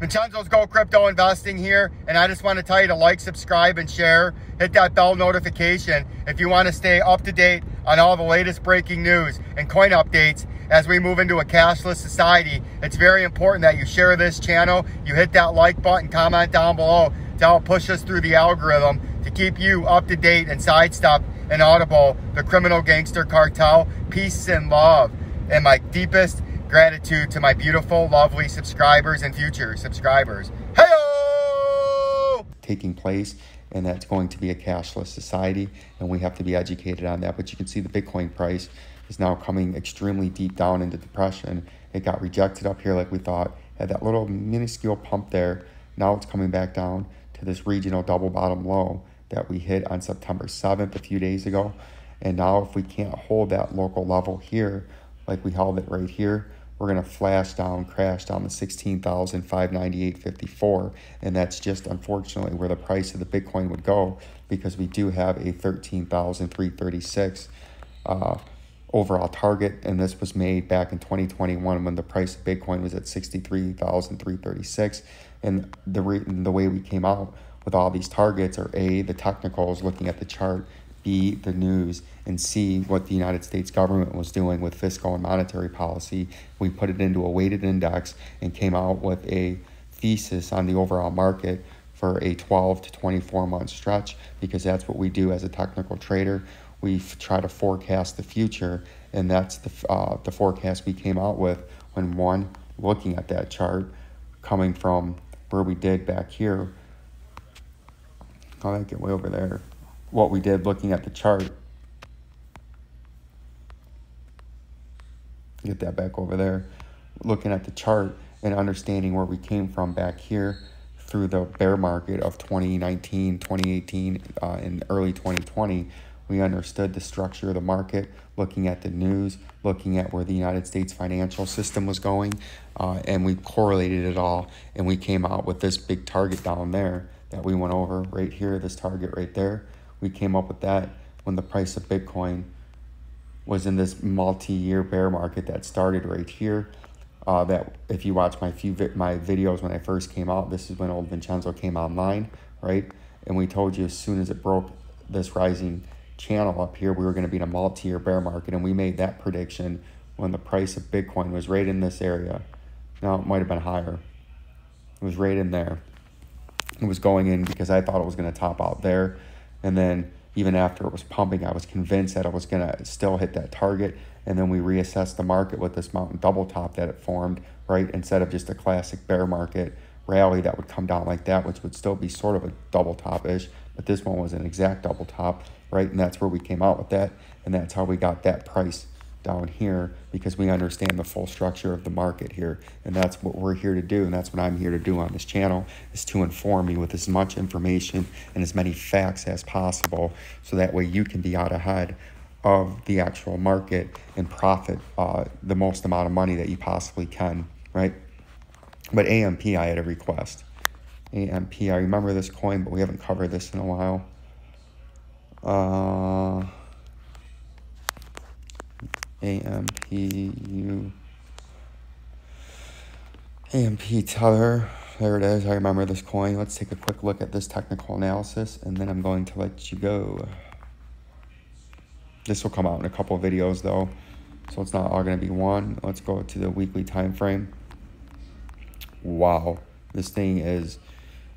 Vincenzo's Gold Crypto Investing here, and I just want to tell you to like, subscribe, and share. Hit that bell notification if you want to stay up to date on all the latest breaking news and coin updates as we move into a cashless society. It's very important that you share this channel, you hit that like button, comment down below to help push us through the algorithm to keep you up to date and sidestep and audible the criminal gangster cartel. Peace and love. And my deepest Gratitude to my beautiful, lovely subscribers and future subscribers. Hey! Taking place, and that's going to be a cashless society, and we have to be educated on that. But you can see the Bitcoin price is now coming extremely deep down into depression. It got rejected up here like we thought, had that little minuscule pump there. Now it's coming back down to this regional double bottom low that we hit on September 7th a few days ago. And now if we can't hold that local level here, like we held it right here, we're going to flash down, crash down to 16,598.54. And that's just unfortunately where the price of the Bitcoin would go because we do have a 13,336 uh, overall target. And this was made back in 2021 when the price of Bitcoin was at 63,336. And the, re- the way we came out with all these targets are A, the technicals looking at the chart, B, the news, and see what the United States government was doing with fiscal and monetary policy. We put it into a weighted index and came out with a thesis on the overall market for a 12 to 24 month stretch because that's what we do as a technical trader. We try to forecast the future, and that's the, uh, the forecast we came out with when one, looking at that chart, coming from where we did back here. I'll get way over there what we did looking at the chart. Get that back over there. Looking at the chart and understanding where we came from back here through the bear market of 2019, 2018, uh, and early 2020. We understood the structure of the market, looking at the news, looking at where the United States financial system was going, uh, and we correlated it all, and we came out with this big target down there that we went over right here, this target right there we came up with that when the price of Bitcoin was in this multi-year bear market that started right here. Uh, that if you watch my few vi- my videos when I first came out, this is when old Vincenzo came online, right? And we told you as soon as it broke this rising channel up here, we were going to be in a multi-year bear market, and we made that prediction when the price of Bitcoin was right in this area. Now it might have been higher. It was right in there. It was going in because I thought it was going to top out there and then even after it was pumping, I was convinced that it was going to still hit that target. And then we reassessed the market with this mountain double top that it formed, right? Instead of just a classic bear market rally that would come down like that, which would still be sort of a double top ish. But this one was an exact double top, right? And that's where we came out with that. And that's how we got that price down here because we understand the full structure of the market here. And that's what we're here to do and that's what i'm here to do on this channel is to inform you with as much information and as many facts as possible so that way you can be out ahead of the actual market and profit uh, the most amount of money that you possibly can right? But amp i had a request. Amp i remember this coin but we haven't covered this in a while. Uh AMPU. AMP Tether. There it is. I remember this coin. Let's take a quick look at this technical analysis and then I'm going to let you go. This will come out in a couple videos though. So it's not all going to be one. Let's go to the weekly time frame. Wow. This thing is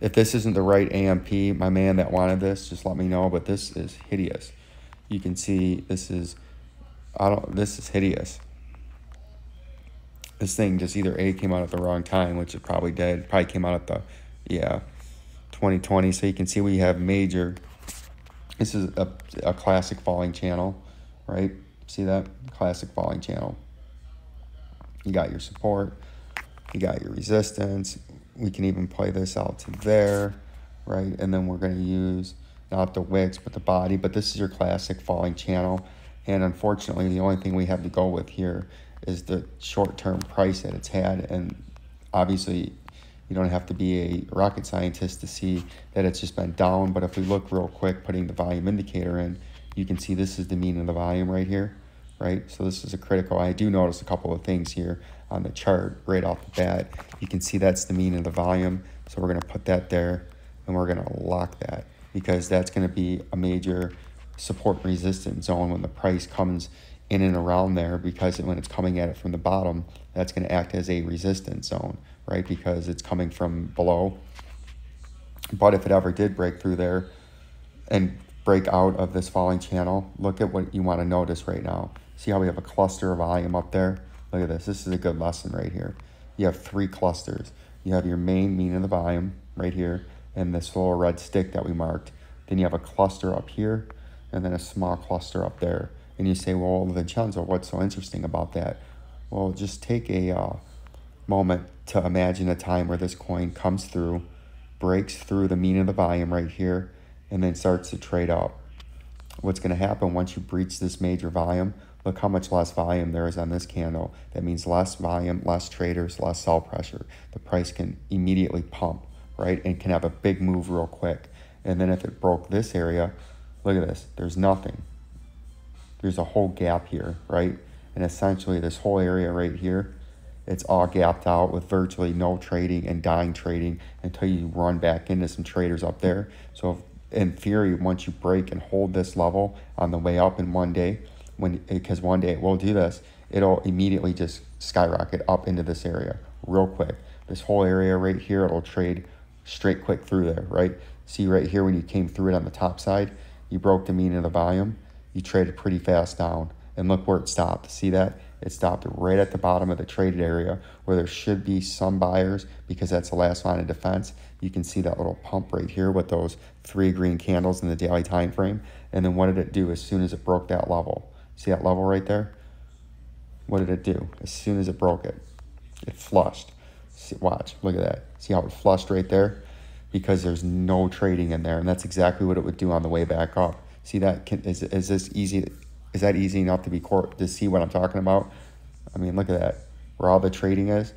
if this isn't the right AMP, my man that wanted this, just let me know, but this is hideous. You can see this is I don't. This is hideous. This thing just either a came out at the wrong time, which it probably did. Probably came out at the, yeah, 2020. So you can see we have major. This is a a classic falling channel, right? See that classic falling channel. You got your support. You got your resistance. We can even play this out to there, right? And then we're going to use not the wicks, but the body. But this is your classic falling channel. And unfortunately, the only thing we have to go with here is the short term price that it's had. And obviously, you don't have to be a rocket scientist to see that it's just been down. But if we look real quick, putting the volume indicator in, you can see this is the mean of the volume right here. right? So this is a critical. I do notice a couple of things here on the chart right off the bat. You can see that's the mean of the volume. So we're going to put that there and we're going to lock that because that's going to be a major support resistance zone when the price comes in and around there because when it's coming at it from the bottom, that's going to act as a resistance zone, right? Because it's coming from below. But if it ever did break through there and break out of this falling channel, look at what you want to notice right now. See how we have a cluster of volume up there? Look at this. This is a good lesson right here. You have three clusters. You have your main mean of the volume right here and this little red stick that we marked. Then you have a cluster up here and then a small cluster up there. And you say, well, Vincenzo, what's so interesting about that? Well, just take a uh, moment to imagine a time where this coin comes through, breaks through the mean of the volume right here, and then starts to trade up. What's going to happen once you breach this major volume? Look how much less volume there is on this candle. That means less volume, less traders, less sell pressure. The price can immediately pump, right? And can have a big move real quick. And then if it broke this area, look at this. There's nothing. There's a whole gap here, right? And essentially this whole area right here, it's all gapped out with virtually no trading and dying trading until you run back into some traders up there. So in theory, once you break and hold this level on the way up in one day, when because one day it will do this, it'll immediately just skyrocket up into this area real quick. This whole area right here, it'll trade straight quick through there, right? See right here when you came through it on the top side, you broke the mean of the volume, you traded pretty fast down. And look where it stopped. See that? It stopped right at the bottom of the traded area where there should be some buyers because that's the last line of defense. You can see that little pump right here with those three green candles in the daily time frame. And then what did it do as soon as it broke that level? See that level right there? What did it do? As soon as it broke it, it flushed. See, watch, look at that. See how it flushed right there? Because there's no trading in there. And that's exactly what it would do on the way back up. See that? Can, is, is this easy? Is that easy enough to be court to see what I'm talking about? I mean, look at that. Where all the trading is.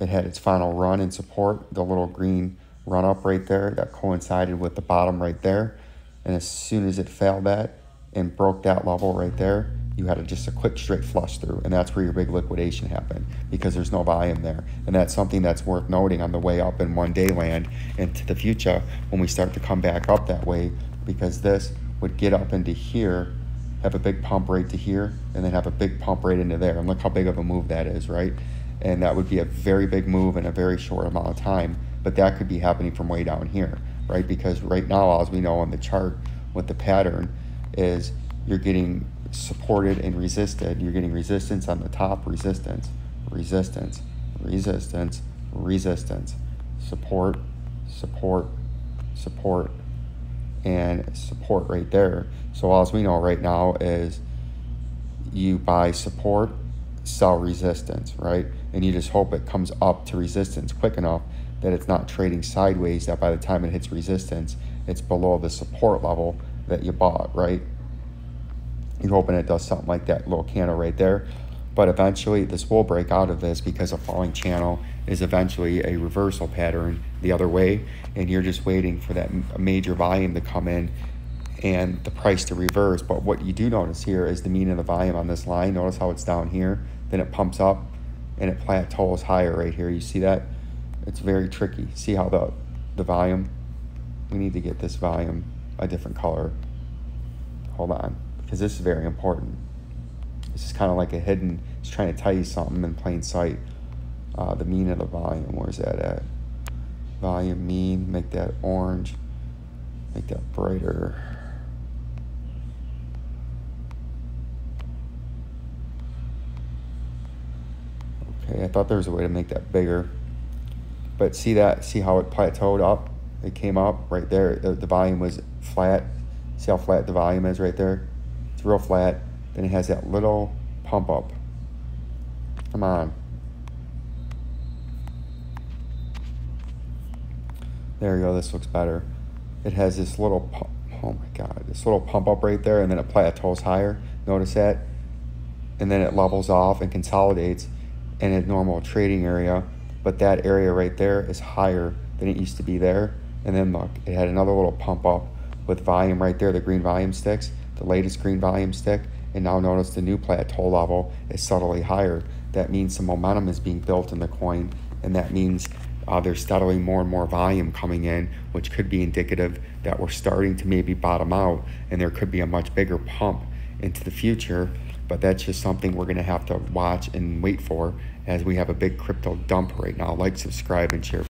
It had its final run in support, the little green run up right there that coincided with the bottom right there. And as soon as it failed that and broke that level right there, you had a, just a quick straight flush through. And that's where your big liquidation happened because there's no volume there. And that's something that's worth noting on the way up in one day land into the future when we start to come back up that way because this would get up into here have a big pump right to here, and then have a big pump right into there. And look how big of a move that is, right? And that would be a very big move in a very short amount of time. But that could be happening from way down here, right? Because right now, as we know on the chart, what the pattern is you're getting supported and resisted. You're getting resistance on the top, resistance, resistance, resistance, resistance, support, support, support, and support right there. So all we know right now is you buy support, sell resistance, right? And you just hope it comes up to resistance quick enough that it's not trading sideways, that by the time it hits resistance, it's below the support level that you bought, right? You're hoping it does something like that little candle right there. But eventually, this will break out of this because a falling channel is eventually a reversal pattern the other way. And you're just waiting for that major volume to come in and the price to reverse. But what you do notice here is the mean of the volume on this line. Notice how it's down here, then it pumps up and it plateaus higher right here. You see that? It's very tricky. See how the, the volume, we need to get this volume a different color. Hold on, because this is very important. This is kind of like a hidden, it's trying to tell you something in plain sight. Uh, the mean of the volume, where's that at? Volume mean, make that orange, make that brighter. Okay, I thought there was a way to make that bigger. But see that, see how it plateaued up? It came up right there. The, the volume was flat. See how flat the volume is right there? It's real flat. Then it has that little pump up. Come on. There you go, this looks better. It has this little pump, oh my God, this little pump up right there and then it plateaus higher. Notice that? And then it levels off and consolidates in a normal trading area. But that area right there is higher than it used to be there. And then look, it had another little pump up with volume right there, the green volume sticks, the latest green volume stick and now notice the new plateau level is subtly higher. That means some momentum is being built in the coin, and that means uh, there's steadily more and more volume coming in, which could be indicative that we're starting to maybe bottom out, and there could be a much bigger pump into the future. But that's just something we're going to have to watch and wait for as we have a big crypto dump right now. Like, subscribe, and share.